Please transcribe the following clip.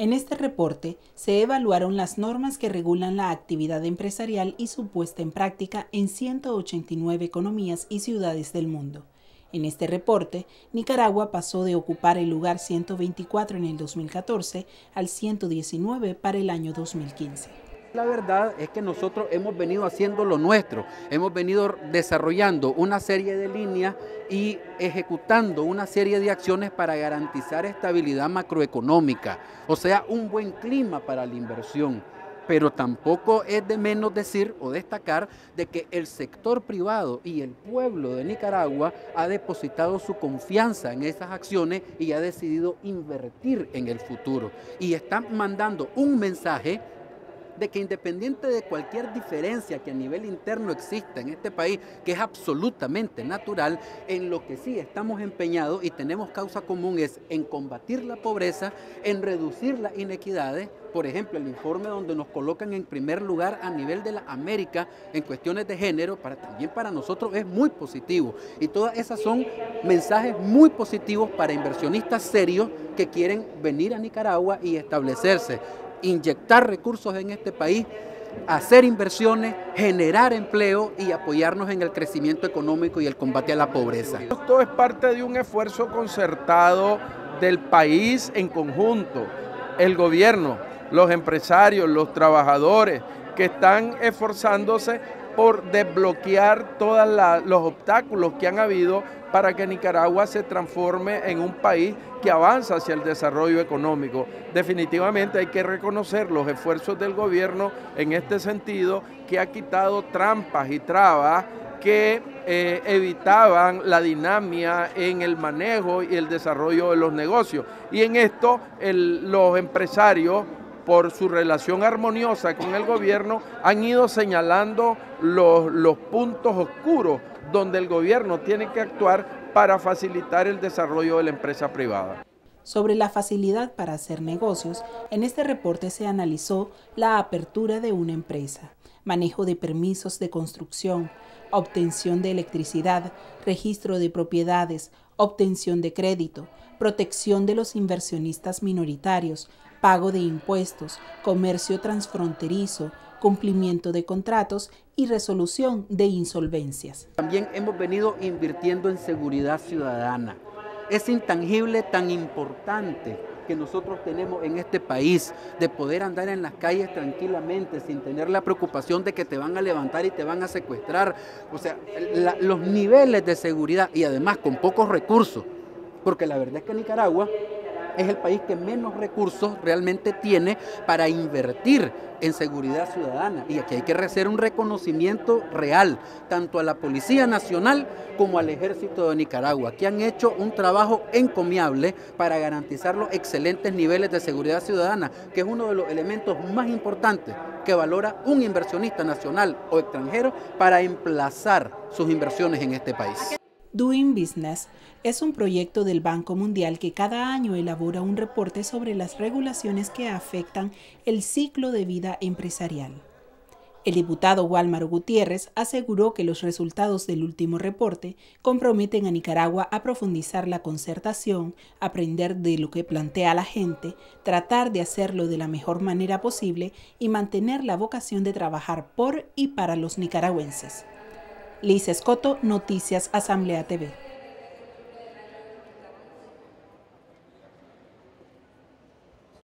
En este reporte se evaluaron las normas que regulan la actividad empresarial y su puesta en práctica en 189 economías y ciudades del mundo. En este reporte, Nicaragua pasó de ocupar el lugar 124 en el 2014 al 119 para el año 2015. La verdad es que nosotros hemos venido haciendo lo nuestro, hemos venido desarrollando una serie de líneas y ejecutando una serie de acciones para garantizar estabilidad macroeconómica, o sea, un buen clima para la inversión. Pero tampoco es de menos decir o destacar de que el sector privado y el pueblo de Nicaragua ha depositado su confianza en esas acciones y ha decidido invertir en el futuro. Y están mandando un mensaje de que independiente de cualquier diferencia que a nivel interno exista en este país, que es absolutamente natural, en lo que sí estamos empeñados y tenemos causa común es en combatir la pobreza, en reducir las inequidades, por ejemplo, el informe donde nos colocan en primer lugar a nivel de la América en cuestiones de género, para, también para nosotros es muy positivo. Y todas esas son mensajes muy positivos para inversionistas serios que quieren venir a Nicaragua y establecerse inyectar recursos en este país, hacer inversiones, generar empleo y apoyarnos en el crecimiento económico y el combate a la pobreza. Esto es parte de un esfuerzo concertado del país en conjunto, el gobierno, los empresarios, los trabajadores, que están esforzándose por desbloquear todos los obstáculos que han habido para que Nicaragua se transforme en un país que avanza hacia el desarrollo económico. Definitivamente hay que reconocer los esfuerzos del gobierno en este sentido, que ha quitado trampas y trabas que eh, evitaban la dinámica en el manejo y el desarrollo de los negocios. Y en esto los empresarios por su relación armoniosa con el gobierno, han ido señalando los, puntos oscuros donde el gobierno tiene que actuar para facilitar el desarrollo de la empresa privada. Sobre la facilidad para hacer negocios, en este reporte se analizó la apertura de una empresa, manejo de permisos de construcción, obtención de electricidad, registro de propiedades, obtención de crédito, protección de los inversionistas minoritarios, pago de impuestos, comercio transfronterizo, cumplimiento de contratos y resolución de insolvencias. También hemos venido invirtiendo en seguridad ciudadana. Es intangible tan importante que nosotros tenemos en este país de poder andar en las calles tranquilamente sin tener la preocupación de que te van a levantar y te van a secuestrar. O sea, los niveles de seguridad y además con pocos recursos, porque la verdad es que Nicaragua es el país que menos recursos realmente tiene para invertir en seguridad ciudadana. Y aquí hay que hacer un reconocimiento real, tanto a la Policía Nacional como al Ejército de Nicaragua, que han hecho un trabajo encomiable para garantizar los excelentes niveles de seguridad ciudadana, que es uno de los elementos más importantes que valora un inversionista nacional o extranjero para emplazar sus inversiones en este país. Doing Business es un proyecto del Banco Mundial que cada año elabora un reporte sobre las regulaciones que afectan el ciclo de vida empresarial. El diputado Walmar Gutiérrez aseguró que los resultados del último reporte comprometen a Nicaragua a profundizar la concertación, aprender de lo que plantea la gente, tratar de hacerlo de la mejor manera posible y mantener la vocación de trabajar por y para los nicaragüenses. Liz Escoto, Noticias Asamblea TV.